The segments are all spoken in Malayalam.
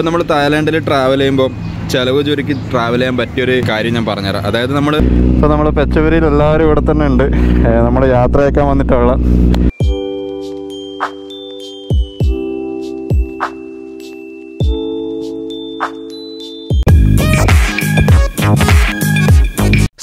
ഇപ്പം നമ്മൾ തായ്ലാൻഡിൽ ട്രാവൽ ചെയ്യുമ്പോൾ ചിലവ് ചുരുക്കി ട്രാവൽ ചെയ്യാൻ പറ്റിയൊരു കാര്യം ഞാൻ പറഞ്ഞുതരാം. അതായത് നമ്മൾ ഇപ്പോൾ നമ്മൾ പെച്ചവരിയിൽ എല്ലാവരും ഇവിടെ തന്നെ ഉണ്ട്. നമ്മുടെ യാത്രയൊക്കെ വന്നിട്ടുള്ള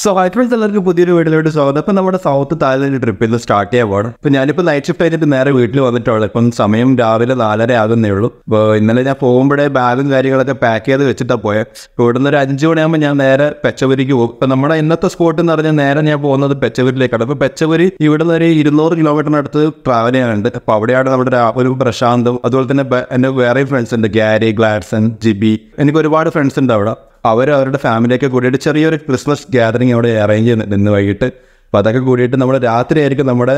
സോ ഹൈ ഫ്രണ്ട്സ് എല്ലാവർക്കും പുതിയൊരു വീട്ടിലോട്ട് സ്വാഗതം. അപ്പം നമ്മുടെ സൗത്ത് തായ്ലൻഡ് ട്രിപ്പ് ഇന്ന് സ്റ്റാർട്ട് ചെയ്യാൻ പോകണം ഇപ്പം ഞാനിപ്പോൾ നൈറ്റ് ഷിഫ്റ്റ് ആയിട്ട് നേരെ വീട്ടിൽ വന്നിട്ടുള്ളൂ. ഇപ്പം സമയം രാവിലെ നാലര ആകുന്നേ ഉള്ളൂ. അപ്പോൾ ഇന്നലെ ഞാൻ പോകുമ്പോഴേ ബാഗും കാര്യങ്ങളൊക്കെ പാക്ക് ചെയ്ത് വെച്ചിട്ടാണ് പോയത് ഇപ്പോൾ നിന്ന് ഒരു അഞ്ച് മണിയാകുമ്പോൾ ഞാൻ നേരെ പെച്ചവരിക്ക് പോകും. ഇപ്പം നമ്മുടെ ഇന്നത്തെ സ്പോട്ട് എന്ന് പറഞ്ഞാൽ നേരെ ഞാൻ പോകുന്നത് പെച്ചവരിലേക്കാണ്. അപ്പോൾ പെച്ചവരി ഇവിടെ നിന്ന് ഒരു ഇരുന്നൂറ് കിലോമീറ്ററിനടുത്ത് ട്രാവൽ ചെയ്യാനുണ്ട്. അപ്പോൾ അവിടെയാണ് നമ്മുടെ രാഹുലും പ്രശാന്തും. അതുപോലെ തന്നെ എന്റെ വേറെയും ഫ്രണ്ട്സ് ഉണ്ട്. ഗ്യാരി ഗ്ലാഡ്സൺ ജിബി എനിക്ക് ഒരുപാട് ഫ്രണ്ട്സ് ഉണ്ട് അവിടെ. അവർ അവരുടെ ഫാമിലിയൊക്കെ കൂടിയിട്ട് ചെറിയൊരു ക്രിസ്മസ് ഗ്യാതറിങ് അവിടെ അറേഞ്ച് ചെയ്യുന്നുണ്ട് ഇന്ന് വൈകിട്ട്. അപ്പോൾ അതൊക്കെ കൂടിയിട്ട് നമ്മൾ രാത്രിയായിരിക്കും നമ്മുടെ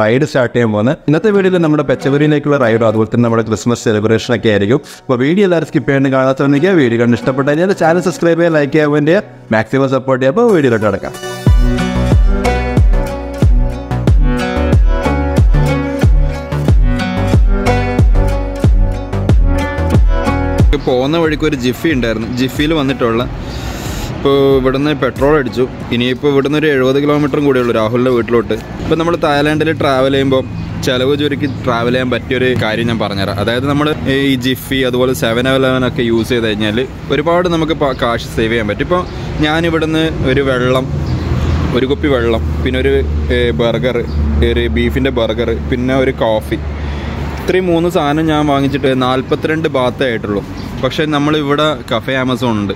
റൈഡ് സ്റ്റാർട്ട് ചെയ്യാൻ പോകുന്നത്. ഇന്നത്തെ വീഡിയോയിൽ നമ്മുടെ പെച്ചവരിയിലേക്കുള്ള റൈഡും അതുപോലെ തന്നെ നമ്മുടെ ക്രിസ്മസ് സെലിബ്രേഷൻ ഒക്കെ ആയിരിക്കും. അപ്പോൾ വീഡിയോ എല്ലാവരും സ്കിപ്പ് ചെയ്യാണ്ട് ശ്രമിക്കുക വീഡിയോ കണ്ട് ഇഷ്ടപ്പെട്ടാൽ ചാനൽ സബ്സ്ക്രൈബ് ചെയ്യുക ലൈക്ക് ചെയ്യാൻ വേണ്ടി മാക്സിമം സപ്പോർട്ട് ചെയ്യുക. അപ്പോൾ വീഡിയോയിലോട്ട് അടക്കാം പോകുന്ന വഴിക്ക് ഒരു ജിഫി ഉണ്ടായിരുന്നു. ജിഫിയിൽ വന്നിട്ടുള്ള ഇപ്പോൾ ഇവിടുന്ന് പെട്രോൾ അടിച്ചു. ഇനിയിപ്പോൾ ഇവിടുന്ന് ഒരു എഴുപത് കിലോമീറ്ററും കൂടിയുള്ളൂ രാഹുലിന്റെ വീട്ടിലോട്ട്. ഇപ്പം നമ്മൾ തായ്ലാൻഡിൽ ട്രാവൽ ചെയ്യുമ്പോൾ ചിലവ് ചുരുക്കി ട്രാവൽ ചെയ്യാൻ പറ്റിയൊരു കാര്യം ഞാൻ പറഞ്ഞുതരാം. അതായത് നമ്മൾ ഈ ജിഫി അതുപോലെ സെവൻ ഇലവൻ ഒക്കെ യൂസ് ചെയ്ത് കഴിഞ്ഞാൽ ഒരുപാട് നമുക്ക് കാശ് സേവ് ചെയ്യാൻ പറ്റും. ഇപ്പോൾ ഞാനിവിടുന്ന് ഒരു വെള്ളം ഒരു കുപ്പി വെള്ളം പിന്നെ ഒരു ബർഗർ ഒരു ബീഫിന്റെ ബർഗർ പിന്നെ ഒരു കോഫി ഇത്രയും മൂന്ന് സാധനം ഞാൻ വാങ്ങിച്ചിട്ട് നാൽപ്പത്തിരണ്ട് ബാത്തേ ആയിട്ടുള്ളൂ. പക്ഷേ നമ്മളിവിടെ കഫേ ആമസോൺ ഉണ്ട്.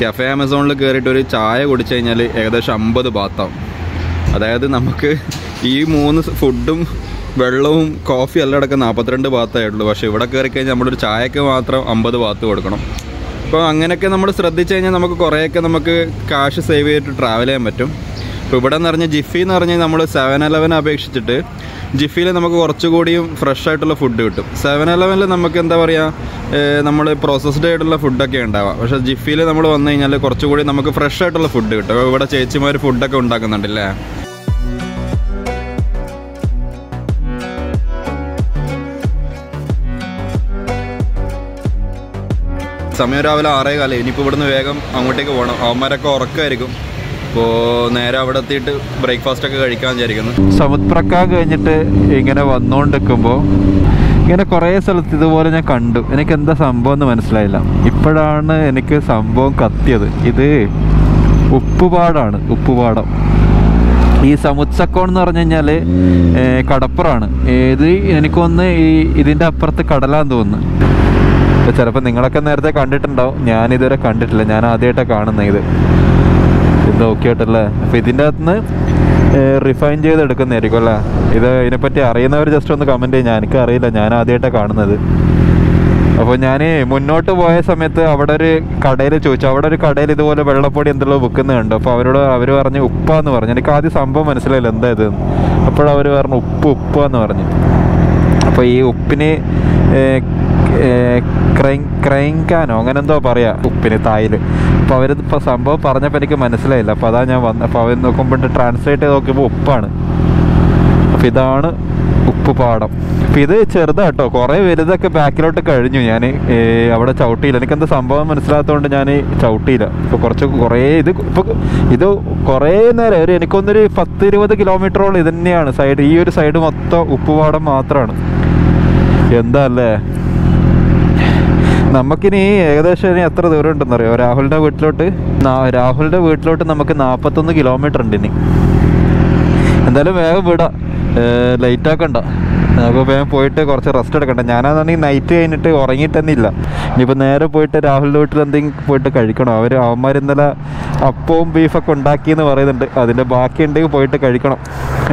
കഫേ ആമസോണിൽ കയറിയിട്ട് ഒരു ചായ കുടിച്ചു കഴിഞ്ഞാൽ ഏകദേശം അമ്പത് ബാത്താവും അതായത് നമുക്ക് ഈ മൂന്ന് ഫുഡും വെള്ളവും കോഫി എല്ലാം അടക്കം നാൽപ്പത്തിരണ്ട് ബാത്തേ ആയിട്ടുള്ളൂ പക്ഷേ ഇവിടെ കയറി കഴിഞ്ഞാൽ നമ്മളൊരു ചായക്ക് മാത്രം അമ്പത് ബാത്ത് കൊടുക്കണം. അപ്പോൾ അങ്ങനെയൊക്കെ നമ്മൾ ശ്രദ്ധിച്ചു കഴിഞ്ഞാൽ നമുക്ക് കുറേയൊക്കെ നമുക്ക് കാശ് സേവ് ചെയ്തിട്ട് ട്രാവൽ ചെയ്യാൻ പറ്റും. ഇപ്പോൾ ഇവിടെ എന്ന് പറഞ്ഞാൽ ജിഫി എന്ന് പറഞ്ഞാൽ നമ്മൾ സെവൻ ഇലവൻ അപേക്ഷിച്ചിട്ട് ജിഫിയിൽ നമുക്ക് കുറച്ചുകൂടിയും ഫ്രഷ് ആയിട്ടുള്ള ഫുഡ് കിട്ടും. സെവൻ ഇലവനിൽ നമുക്ക് എന്താ പറയുക നമ്മൾ പ്രോസസ്ഡ് ആയിട്ടുള്ള ഫുഡൊക്കെ ഉണ്ടാവാം. പക്ഷേ ജിഫിയിൽ നമ്മൾ വന്നു കഴിഞ്ഞാൽ കുറച്ചുകൂടി നമുക്ക് ഫ്രഷ് ആയിട്ടുള്ള ഫുഡ് കിട്ടും. ഇവിടെ ചേച്ചിമാർ ഫുഡൊക്കെ ഉണ്ടാക്കുന്നുണ്ടല്ലേ? സമയം രാവിലെ ആറേ കാലം ഇനിയിപ്പോൾ ഇവിടുന്ന് വേഗം അങ്ങോട്ടേക്ക് പോകണം അവന്മാരൊക്കെ ഉറക്കമായിരിക്കും അപ്പോൾ നേരെ അവിടെ എത്തിയിട്ട് ബ്രേക്ക്ഫാസ്റ്റ് ഒക്കെ കഴിക്കാൻ വിചാരിക്കുന്നു. സമുദ്രക്ക കഴിഞ്ഞിട്ട് ഇങ്ങനെ വന്നുകൊണ്ടിരിക്കുമ്പോൾ ഇങ്ങനെ കുറേ സ്ഥലത്ത് ഇതുപോലെ ഞാൻ കണ്ടു. എനിക്ക് എന്താ സംഭവം എന്ന് മനസ്സിലായില്ല. ഇപ്പോഴാണ് എനിക്ക് സംഭവം കത്തിയത്. ഇത് ഉപ്പുപാടാണ് ഉപ്പുപാടം. ഈ സമുദ്രക്കോൺ എന്ന് പറഞ്ഞു കഴിഞ്ഞാൽ കടപ്പുറാണ്. ഇത് എനിക്കൊന്ന് ഈ ഇതിന്റെ അപ്പുറത്ത് കടലാന്ന് തോന്നുന്നു. ചിലപ്പോൾ നിങ്ങളൊക്കെ നേരത്തെ കണ്ടിട്ടുണ്ടാവും. ഞാൻ ഇതുവരെ കണ്ടിട്ടില്ല. ഞാൻ ആദ്യമായിട്ടാണ് കാണുന്നത് ഇത്. ഇത് നോക്കിയിട്ടല്ലേ? അപ്പോൾ ഇതിന്റെ അകത്തുനിന്ന് റിഫൈൻ ചെയ്ത് എടുക്കുന്നതായിരിക്കും അല്ലേ? ഇത് ഇതിനെപ്പറ്റി അറിയുന്നവർ ജസ്റ്റ് ഒന്ന് കമന്റ് ചെയ്യും. എനിക്ക് അറിയില്ല ഞാൻ ആദ്യമായിട്ടാണ് കാണുന്നത്. അപ്പോൾ ഞാൻ മുന്നോട്ട് പോയ സമയത്ത് അവിടെ ഒരു കടയിൽ ചോദിച്ചു. അവിടെ ഒരു കടയിൽ ഇതുപോലെ വെള്ളപ്പൊടി എന്തെല്ലാം വിൽക്കുന്നുണ്ട്. അപ്പോൾ അവരോട് അവർ പറഞ്ഞു ഉപ്പാന്ന് പറഞ്ഞു. എനിക്ക് ആദ്യം സംഭവം മനസ്സിലായില്ല എന്താ ഇത് അപ്പോഴവർ പറഞ്ഞു ഉപ്പ് ഉപ്പാന്ന് പറഞ്ഞു. അപ്പോൾ ഈ ഉപ്പിന് ക്രൈ ക്രൈങ്കാനോ അങ്ങനെ എന്തോ പറയാ ഉപ്പിന് തായിൽ അപ്പോൾ ഇപ്പോൾ സംഭവം പറഞ്ഞപ്പോൾ എനിക്ക് മനസ്സിലായില്ല. അപ്പോൾ അതാ ഞാൻ വന്നത് അപ്പോൾ അവർ നോക്കുമ്പോൾ ട്രാൻസ്ലേറ്റ് ചെയ്ത് നോക്കിയപ്പോൾ ഉപ്പാണ്. അപ്പോൾ ഇതാണ് ഉപ്പ് പാടം. അപ്പോൾ ഇത് ചെറുതാട്ടോ. കുറേ വലുതൊക്കെ ബാക്കിലോട്ട് കഴിഞ്ഞു. ഞാൻ അവിടെ ചവിട്ടിയില്ല. എനിക്കെന്താ സംഭവം മനസ്സിലാത്തതുകൊണ്ട് ഞാൻ ചവിട്ടിയില്ല. ഇപ്പോൾ കുറച്ച് കുറേ ഇത് ഇപ്പോൾ ഇത് കുറേ നേരം ഒരു എനിക്കൊന്നൊരു പത്ത് ഇരുപത് കിലോമീറ്ററോളം ഇത് തന്നെയാണ്. സൈഡ് ഈ ഒരു സൈഡ് മൊത്തം ഉപ്പുപാടം മാത്രമാണ് എന്താ അല്ലേ? നമുക്കിനി ഏകദേശം ഇനി എത്ര ദൂരം ഉണ്ടെന്ന് അറിയോ രാഹുലിന്റെ വീട്ടിലോട്ട് രാഹുലിന്റെ വീട്ടിലോട്ട് നമുക്ക് നാൽപ്പത്തൊന്ന് കിലോമീറ്റർ ഉണ്ട് ഇനി. എന്തായാലും വേഗം വിടാം. ലൈറ്റ് ആക്കണ്ട. നമുക്ക് വേഗം പോയിട്ട് കുറച്ച് റെസ്റ്റ് എടുക്കണ്ട. ഞാനാണെങ്കിൽ നൈറ്റ് കഴിഞ്ഞിട്ട് ഉറങ്ങിയിട്ട് തന്നെ ഇല്ല. ഇനിയിപ്പോൾ നേരെ പോയിട്ട് രാഹുലിന്റെ വീട്ടിൽ എന്തെങ്കിലും പോയിട്ട് കഴിക്കണം? അവർ അവന്മാർ ഇന്നലെ അപ്പവും ബീഫൊക്കെ ഉണ്ടാക്കിയെന്ന് പറയുന്നുണ്ട്. അതിന്റെ ബാക്കി ഉണ്ടെങ്കിൽ പോയിട്ട് കഴിക്കണം.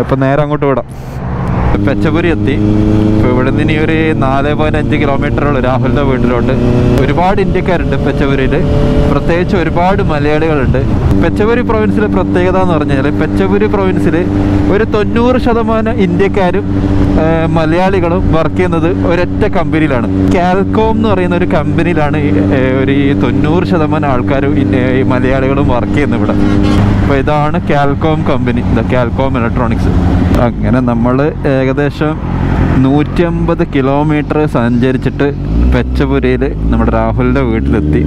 ഇപ്പം നേരെ അങ്ങോട്ട് വിടാം. പെച്ചപുരി എത്തി. ഇപ്പോൾ ഇവിടെ നിന്ന് ഇനി ഒരു നാല് പോയിന്റ് അഞ്ച് കിലോമീറ്ററുള്ളൂ രാഹുലിന്റെ വീട്ടിലോട്ട് ഒരുപാട് ഇന്ത്യക്കാരുണ്ട് പെച്ചപുരിയിൽ പ്രത്യേകിച്ച് ഒരുപാട് മലയാളികളുണ്ട്. പെച്ചപുരി പ്രൊവിൻസിലെ പ്രത്യേകത എന്ന് പറഞ്ഞാൽ പെച്ചപുരി പ്രൊവിൻസിൽ ഒരു തൊണ്ണൂറ് ശതമാനം ഇന്ത്യക്കാരും മലയാളികളും വർക്ക് ചെയ്യുന്നത് ഒരൊറ്റ കമ്പനിയിലാണ്. കാൽകോം എന്ന് പറയുന്ന ഒരു കമ്പനിയിലാണ് ഒരു തൊണ്ണൂറ് ശതമാനം ആൾക്കാരും മലയാളികളും വർക്ക് ചെയ്യുന്നത് ഇവിടെ. അപ്പോൾ ഇതാണ് കാൽകോം കമ്പനി കാൽകോം ഇലക്ട്രോണിക്സ് അങ്ങനെ നമ്മൾ ഏകദേശം നൂറ്റി അമ്പത് കിലോമീറ്റർ സഞ്ചരിച്ചിട്ട് പെച്ചപുരയിൽ നമ്മുടെ രാഹുലിന്റെ വീട്ടിലെത്തി.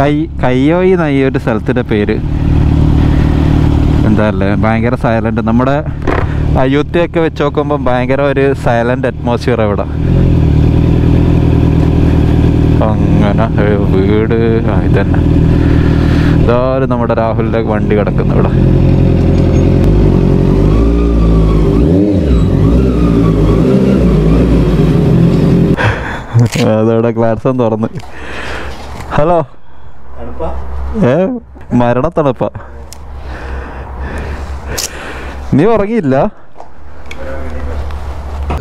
കൈ കയ്യോയി നയ്യൊരു സ്ഥലത്തിന്റെ പേര്. എന്താ അല്ലേ? ഭയങ്കര സൈലന്റ് നമ്മുടെ അയോധ്യയൊക്കെ വെച്ച് നോക്കുമ്പം ഭയങ്കര ഒരു സൈലന്റ് അറ്റ്മോസ്ഫിയർ അവിടെ അങ്ങനെ വീട് ഇതന്നെ. ഇതാരും നമ്മുടെ രാഹുലിന്റെ വണ്ടി കിടക്കുന്നു ഇവിടെ. അതവിടെ ക്ലാസ് തുറന്ന്. ഹലോ. ഏ മരണത്തണുപ്പ. നീ ഉറങ്ങിയില്ല?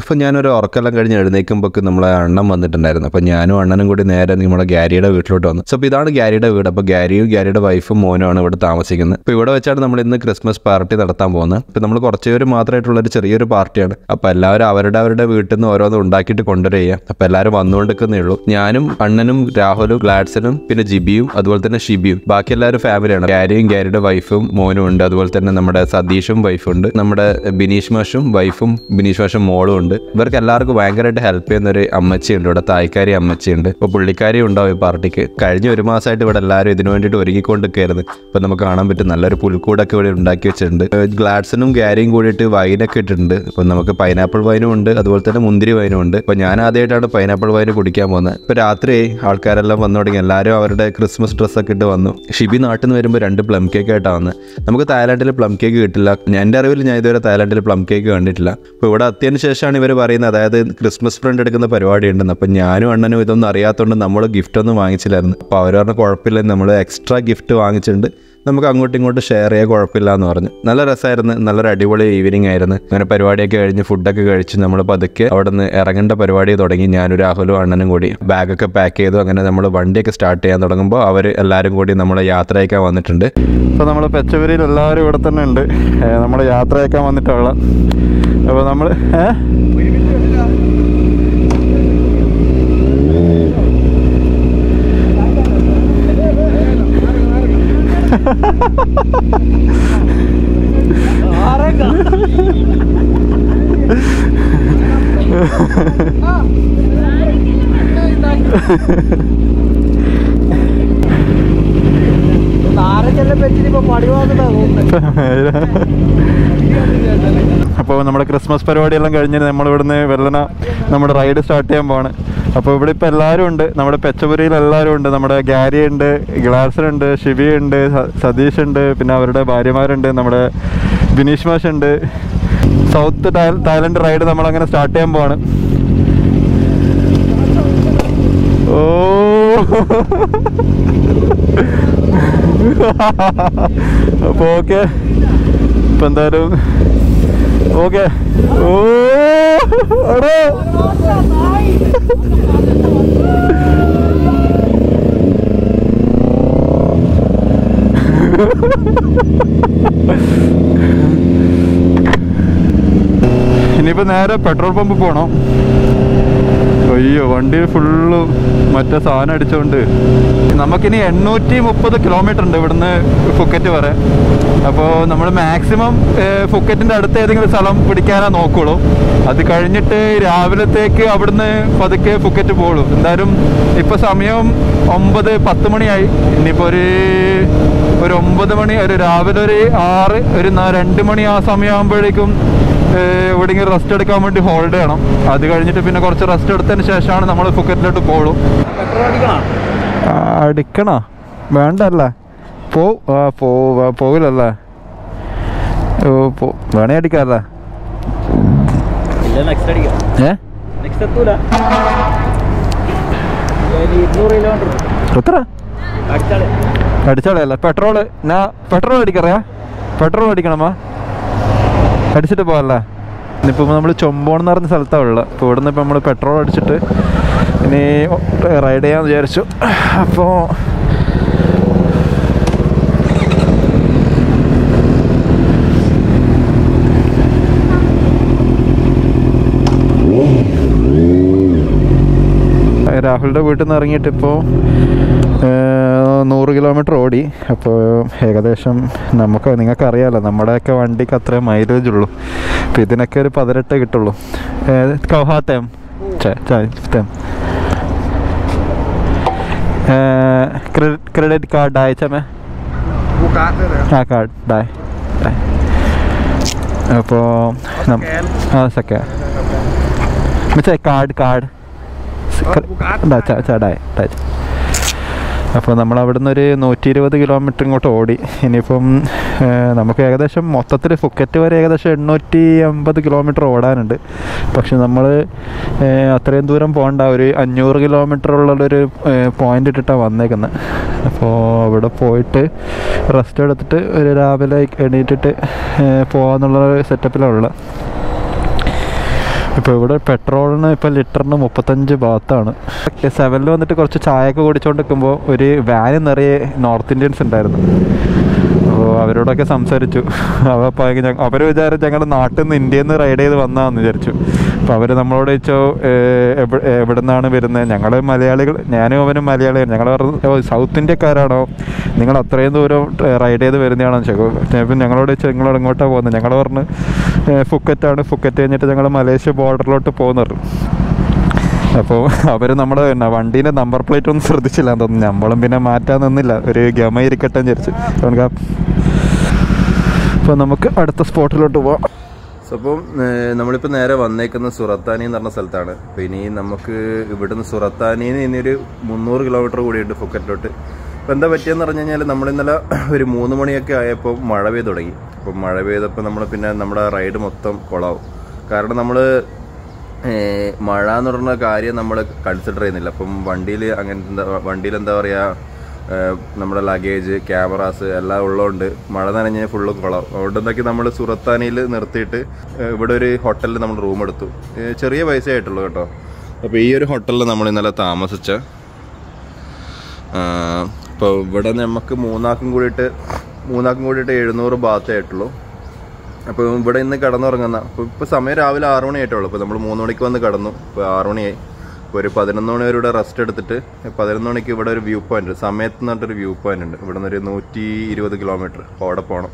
അപ്പോൾ ഞാനൊരു ഉറക്കെല്ലാം കഴിഞ്ഞ് എഴുന്നേക്കുമ്പോൾ നമ്മളെ അണ്ണൻ വന്നിട്ടുണ്ടായിരുന്നു. അപ്പോൾ ഞാനും അണ്ണനും കൂടി നേരെ നമ്മുടെ ഗാരിയുടെ വീട്ടിലോട്ട് വന്നു. സോ അപ്പോൾ ഇതാണ് ഗാരിയുടെ വീട്. അപ്പോൾ ഗാരിയും ഗാരിയുടെ വൈഫും മോനുമാണ് ഇവിടെ താമസിക്കുന്നത്. അപ്പോൾ ഇവിടെ വെച്ചാണ് നമ്മൾ ഇന്ന് ക്രിസ്മസ് പാർട്ടി നടത്താൻ പോകുന്നത്. അപ്പോൾ നമ്മൾ കുറച്ച് പേര് മാത്രമായിട്ടുള്ള ഒരു ചെറിയൊരു പാർട്ടിയാണ്. അപ്പോൾ എല്ലാവരും അവരുടെ അവരുടെ വീട്ടിൽ നിന്ന് ഓരോന്ന് ഉണ്ടാക്കിയിട്ട് കൊണ്ടുവരിക അപ്പോൾ എല്ലാവരും വന്നുകൊണ്ടിരിക്കുന്നേ ഉള്ളൂ. ഞാനും അണ്ണനും രാഹുലും ഗ്ലാഡ്സനും പിന്നെ ജിബിയും അതുപോലെ തന്നെ ഷിബിയും. ബാക്കി എല്ലാവരും ഫാമിലിയാണ് ഗാരിയും ഗാരിയുടെ വൈഫും മോനും ഉണ്ട്. അതുപോലെ തന്നെ നമ്മുടെ സതീഷും വൈഫും ഉണ്ട്. നമ്മുടെ ബിനീഷ് മാഷും വൈഫും ബിനീഷ് മാഷും മോളും ഉണ്ട്. ഇവർക്ക് എല്ലാവർക്കും ഭയങ്കരമായിട്ട് ഹെൽപ്പ് ചെയ്യുന്ന ഒരു അമ്മച്ചിയുണ്ട്. ഇവിടെ തായ്ക്കാരി അമ്മച്ചിയുണ്ട്. ഇപ്പോൾ പുള്ളിക്കാരി ഉണ്ടാവും ഈ പാർട്ടിക്ക്. കഴിഞ്ഞ ഒരു മാസമായിട്ട് ഇവിടെ എല്ലാവരും ഇതിനു വേണ്ടിയിട്ട് ഒരുങ്ങിക്കൊണ്ടിരിക്കുകയായിരുന്നു. ഇപ്പൊ നമുക്ക് കാണാൻ പറ്റും. നല്ലൊരു പുൽക്കൂടൊക്കെ ഇവിടെ ഉണ്ടാക്കി വെച്ചിട്ടുണ്ട്. ഗ്ലാഡ്സിനും ഗാരിയും കൂടിയിട്ട് വൈനൊക്കെ ഇട്ടിട്ടുണ്ട്. ഇപ്പം നമുക്ക് പൈനാപ്പിൾ വൈനും ഉണ്ട്. അതുപോലെ തന്നെ മുന്തിരി വൈനും ഉണ്ട്. ഇപ്പം ഞാൻ ആദ്യമായിട്ടാണ് പൈനാപ്പിൾ വൈന് കുടിക്കാൻ പോകുന്നത്. ഇപ്പൊ രാത്രി ആൾക്കാരെല്ലാം വന്നു തുടങ്ങി. എല്ലാവരും അവരുടെ ക്രിസ്മസ് ഡ്രസ്സൊക്കെ ഇട്ട് വന്നു. ഷിബി നാട്ടിൽ നിന്ന് വരുമ്പോൾ രണ്ട് പ്ലം കേക്ക് ആയിട്ടാണ് നമുക്ക് തായ്ലാൻഡിൽ പ്ലം കേക്ക് കിട്ടില്ല. എന്റെ അറിവിൽ ഞാൻ ഇതുവരെ തായ്ലാൻഡിൽ പ്ലം കേക്ക് കണ്ടിട്ടില്ല. അപ്പോൾ ഇവിടെ എത്തിയതിന് ശേഷമാണ് ഇവർ പറയുന്നത് അതായത് ക്രിസ്മസ് ഫ്രണ്ട് എടുക്കുന്ന പരിപാടി ഉണ്ടെന്ന് അപ്പം ഞാനും അണ്ണനും ഇതൊന്നും അറിയാത്തതുകൊണ്ട് നമ്മൾ ഗിഫ്റ്റ് ഒന്നും വാങ്ങിച്ചില്ലായിരുന്നു. അപ്പോൾ അവർ പറഞ്ഞ കുഴപ്പമില്ല നമ്മൾ എക്സ്ട്രാ ഗിഫ്റ്റ് വാങ്ങിച്ചിട്ടുണ്ട്. നമുക്ക് അങ്ങോട്ടും ഇങ്ങോട്ടും ഷെയർ ചെയ്യാൻ കുഴപ്പമില്ല എന്ന് പറഞ്ഞു. നല്ല രസമായിരുന്നു. നല്ലൊരു അടിപൊളി ഈവനിങ് ആയിരുന്നു. അങ്ങനെ പരിപാടിയൊക്കെ കഴിഞ്ഞ് ഫുഡൊക്കെ കഴിച്ച് നമ്മൾ പതുക്കെ അവിടെ നിന്ന് ഇറങ്ങേണ്ട പരിപാടി തുടങ്ങി. ഞാനും രാഹുലും അണ്ണനും കൂടി ബാഗൊക്കെ പാക്ക് ചെയ്തു. അങ്ങനെ നമ്മൾ വണ്ടിയൊക്കെ സ്റ്റാർട്ട് ചെയ്യാൻ തുടങ്ങുമ്പോൾ അവർ എല്ലാവരും കൂടി നമ്മളെ യാത്ര അയക്കാൻ വന്നിട്ടുണ്ട്. ഇപ്പോൾ നമ്മൾ പെച്ചവരിയിൽ എല്ലാവരും ഇവിടെ തന്നെ ഉണ്ട്. നമ്മൾ യാത്ര അയക്കാൻ വന്നിട്ടുള്ള അപ്പോൾ നമ്മൾ അപ്പോൾ നമ്മുടെ ക്രിസ്മസ് പരിപാടിയെല്ലാം കഴിഞ്ഞിട്ട് നമ്മളിവിടുന്ന് വെള്ളന നമ്മുടെ റൈഡ് സ്റ്റാർട്ട് ചെയ്യാൻ പോവാണ്. അപ്പോൾ ഇവിടെ ഇപ്പോൾ എല്ലാവരും ഉണ്ട്. നമ്മുടെ പെച്ചപുരിയിൽ എല്ലാവരും ഉണ്ട്. നമ്മുടെ ഗാരി ഉണ്ട് ഗ്ലാസർ ഉണ്ട് ഷിബി ഉണ്ട് സതീഷ് ഉണ്ട് പിന്നെ അവരുടെ ഭാര്യമാരുണ്ട് നമ്മുടെ ബിനീഷ് മാഷ് ഉണ്ട്. സൗത്ത് തായ്- തായ്ലൻഡ് റൈഡ് നമ്മൾ അങ്ങനെ സ്റ്റാർട്ട് ചെയ്യാൻ പോവാണ്. ഓ. അപ്പോൾ ഓക്കെ. ഇപ്പം എന്തായാലും ഓക്കെ ഓ. ഇനിയിപ്പോൾ നേരെ പെട്രോൾ പമ്പ് പോകണം അയ്യോ വണ്ടി ഫുള്ള് മറ്റേ സാധനം അടിച്ചോണ്ട്. നമുക്കിനി എണ്ണൂറ്റി മുപ്പത് കിലോമീറ്റർ ഉണ്ട് ഇവിടുന്ന് ഫുക്കറ്റ് വരെ. അപ്പോൾ നമ്മൾ മാക്സിമം ഫുക്കറ്റിന്റെ അടുത്ത് ഏതെങ്കിലും സ്ഥലം പിടിക്കാനാ നോക്കുള്ളൂ. അത് കഴിഞ്ഞിട്ട് രാവിലത്തേക്ക് അവിടുന്ന് പതുക്കെ ഫുക്കറ്റ് പോകുള്ളൂ എന്തായാലും ഇപ്പോൾ സമയം ഒമ്പത് പത്ത് മണിയായി. ഇനിയിപ്പോൾ ഒരു ഒരു ഒമ്പത് മണി ഒരു രാവിലെ ഒരു ആറ് ഒരു രണ്ട് മണി ആ സമയമാകുമ്പോഴേക്കും എവിടെയെങ്കിലും റെസ്റ്റ് എടുക്കാൻ വേണ്ടി ഹോൾഡ് ചെയ്യണം. അത് കഴിഞ്ഞിട്ട് പിന്നെ കുറച്ച് റെസ്റ്റ് എടുത്തതിന് ശേഷമാണ് നമ്മൾ ഫുക്കറ്റിലോട്ട് പോകുള്ളൂ അടിക്കണം? വേണ്ടല്ലേ? പോ പോകില്ലല്ലേ വേണേ അടിക്കാല്ലേ? അടിച്ചാളെ. അടിച്ചാളല്ല പെട്രോൾ ഞാൻ പെട്രോൾ അടിക്കറിയാ. പെട്രോൾ അടിക്കണമാ? അടിച്ചിട്ട് പോകല്ലേ? ഇനിയിപ്പോൾ നമ്മൾ ചൊമ്പോൺ എന്ന് പറഞ്ഞ സ്ഥലത്താണ് ഉള്ളത് അപ്പോൾ ഇവിടെ നിന്ന് ഇപ്പോൾ നമ്മൾ പെട്രോൾ അടിച്ചിട്ട് ഇനി റൈഡ് ചെയ്യാമെന്ന് വിചാരിച്ചു. അപ്പോൾ രാഹുലിന്റെ വീട്ടിൽ നിന്ന് ഇറങ്ങിയിട്ട് ഇപ്പോൾ നൂറ് കിലോമീറ്റർ ഓടി. അപ്പോൾ ഏകദേശം നമുക്ക് നിങ്ങൾക്കറിയാമല്ലോ നമ്മുടെയൊക്കെ വണ്ടിക്ക് അത്രേ മൈലേജ് ഉള്ളൂ. അപ്പം ഇതിനൊക്കെ ഒരു പതിനെട്ട് കിട്ടുള്ളൂ. കൗഹാത്തേം. ചേം ക്രെഡിറ്റ് കാർഡ് അയച്ചമേ ആ കാർഡ്. അപ്പോൾ ആ സക്കെ മച്ചാ കാർഡ് കാർഡ്. ചേട്ടായി ഡായ് അപ്പോൾ നമ്മൾ അവിടുന്ന് ഒരു നൂറ്റി ഇരുപത് കിലോമീറ്റർ ഇങ്ങോട്ട് ഓടി. ഇനിയിപ്പം നമുക്ക് ഏകദേശം മൊത്തത്തിൽ ഫുക്കറ്റ് വരെ ഏകദേശം എണ്ണൂറ്റി അമ്പത് കിലോമീറ്റർ ഓടാനുണ്ട്. പക്ഷെ നമ്മൾ അത്രയും ദൂരം പോകണ്ട. ഒരു അഞ്ഞൂറ് കിലോമീറ്റർ ഉള്ളൊരു പോയിന്റ് ഇട്ടിട്ടാണ് വന്നേക്കുന്നത് അപ്പോൾ അവിടെ പോയിട്ട് റെസ്റ്റ് എടുത്തിട്ട് ഒരു രാവിലെ എണീറ്റിട്ട് ഏഹ്, പോകാന്നുള്ള സെറ്റപ്പിലാണ് ഉള്ളത് ഇപ്പോൾ ഇവിടെ പെട്രോളിന് ഇപ്പോൾ ലിറ്ററിന് മുപ്പത്തഞ്ച് ഭാഗത്താണ് സെവനിൽ വന്നിട്ട് കുറച്ച് ചായയൊക്കെ കുടിച്ചുകൊണ്ട് നിൽക്കുമ്പോൾ ഒരു വാന് നിറയെ നോർത്ത് ഇന്ത്യൻസ് ഉണ്ടായിരുന്നു. അപ്പോൾ അവരോടൊക്കെ സംസാരിച്ചു. അപ്പോൾ അവർ വിചാരിച്ചു ഞങ്ങളുടെ നാട്ടിൽ നിന്ന് ഇന്ത്യയിൽ നിന്ന് റൈഡ് ചെയ്ത് വന്നതാണെന്ന് വിചാരിച്ചു. അപ്പോൾ അവർ നമ്മളോട് ചോദിച്ചോ എവിടെ നിന്നാണ് വരുന്നത് ഞങ്ങൾ മലയാളികൾ ഞാനും അവനും മലയാളിയാണ്. ഞങ്ങൾ പറഞ്ഞു സൗത്ത് ഇന്ത്യക്കാരാണോ നിങ്ങൾ അത്രയും ദൂരം റൈഡ് ചെയ്ത് വരുന്നതാണോ ചോദിക്കും ഞങ്ങളോട് ചോദിച്ചു നിങ്ങളോട് ഇങ്ങോട്ടാണ് പോകുന്നത് ഞങ്ങൾ പറഞ്ഞു "ഏ, ഫുക്കറ്റാണ്. ഫുക്കറ്റ് കഴിഞ്ഞിട്ട് ഞങ്ങൾ മലേഷ്യ ബോർഡറിലോട്ട് പോകുന്നു അപ്പോൾ അവർ നമ്മുടെ വണ്ടീന്റെ നമ്പർ പ്ലേറ്റ് ഒന്നും ശ്രദ്ധിച്ചില്ല. എന്ന് തോന്നുന്നു നമ്മളും പിന്നെ മാറ്റാൻ നിന്നില്ല. ഒരു ഗമ ഇരിക്കട്ടെ എന്ന് വിചാരിച്ച്. നമുക്ക് അപ്പോൾ നമുക്ക് അടുത്ത സ്പോട്ടിലോട്ട് പോവാം. സോ അപ്പം നമ്മളിപ്പോൾ നേരെ വന്നേക്കുന്ന സുറത്താനി എന്ന് പറഞ്ഞ സ്ഥലത്താണ്. അപ്പോൾ ഇനി നമുക്ക് ഇവിടുന്ന് സുറത്താനിന്ന് ഇനി ഒരു മുന്നൂറ് കിലോമീറ്റർ കൂടിയുണ്ട് ഫുക്കറ്റിലോട്ട്. അപ്പോൾ എന്താ പറ്റിയെന്ന് പറഞ്ഞു കഴിഞ്ഞാൽ നമ്മൾ ഇന്നലെ ഒരു മൂന്ന് മണിയൊക്കെ ആയപ്പോൾ മഴ പെയ്ത് തുടങ്ങി. അപ്പോൾ മഴ പെയ്തപ്പോൾ നമ്മൾ പിന്നെ നമ്മുടെ റൈഡ് മൊത്തം കുളമാവും കാരണം നമ്മൾ മഴ എന്ന് പറഞ്ഞ കാര്യം നമ്മൾ കൺസിഡർ ചെയ്യുന്നില്ല. അപ്പം വണ്ടിയിൽ അങ്ങനെ എന്താ വണ്ടിയിൽ എന്താ പറയുക നമ്മുടെ ലഗേജ് ക്യാമറാസ് എല്ലാം ഉള്ളതുകൊണ്ട് മഴ നനഞ്ഞ് ഫുള്ള് കുളം അതുകൊണ്ട് എന്താക്കി നമ്മൾ സുറത്താനിയിൽ നിർത്തിയിട്ട് ഇവിടെ ഒരു ഹോട്ടലിൽ നമ്മൾ റൂം എടുത്തു. ചെറിയ പൈസ ആയിട്ടുള്ളൂ കേട്ടോ. അപ്പോൾ ഈ ഒരു ഹോട്ടലിൽ നമ്മൾ ഇന്നലെ താമസിച്ച ഇപ്പോൾ ഇവിടെ നമുക്ക് മൂന്നാക്കും കൂടിയിട്ട് മൂന്നാക്കും കൂടിയിട്ട് എഴുന്നൂറ് ബാത്തേ ആയിട്ടുള്ളൂ. അപ്പോൾ ഇവിടെ ഇന്ന് കിടന്നുറങ്ങുന്ന അപ്പോൾ ഇപ്പോൾ സമയം രാവിലെ ആറ് മണി ആയിട്ടുള്ളൂ അപ്പോൾ നമ്മൾ മൂന്ന് മണിക്ക് വന്ന് കിടന്നു. ഇപ്പോൾ ആറ് മണിയായി. ഇപ്പോൾ ഒരു പതിനൊന്ന് മണി വരെ ഇവിടെ റെസ്റ്റ് എടുത്തിട്ട് പതിനൊന്ന് മണിക്ക് ഇവിടെ ഒരു വ്യൂ പോയിന്റ് സമയത്ത് എന്ന് പറഞ്ഞിട്ടൊരു വ്യൂ പോയിന്റ് ഉണ്ട്. ഇവിടെ നിന്ന് ഒരു നൂറ്റി ഇരുപത് കിലോമീറ്റർ അവിടെ പോകണം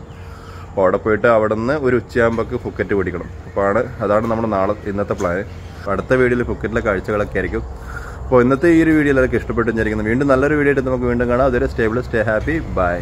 അപ്പോൾ അവിടെ പോയിട്ട് അവിടെ നിന്ന് ഒരു ഉച്ചയാകുമ്പോൾക്ക് ഫുക്കറ്റ് പിടിക്കണം. അപ്പോൾ ആണ് അതാണ് നമ്മുടെ നാളെ ഇന്നത്തെ പ്ലാൻ അടുത്ത വീഡിയോയിൽ ഫുക്കറ്റിലെ കാഴ്ചകളൊക്കെ ആയിരിക്കും. അപ്പോൾ ഇന്നത്തെ ഈ ഒരു വീഡിയോ എല്ലാവർക്കും ഇഷ്ടപ്പെട്ടു വിചാരിക്കുന്നു. വീണ്ടും നല്ലൊരു വീഡിയോ ആയിട്ട് നമുക്ക് വീണ്ടും കാണാം. അതൊരു സ്റ്റേബിൾ സ്റ്റേ ഹാപ്പി ബൈ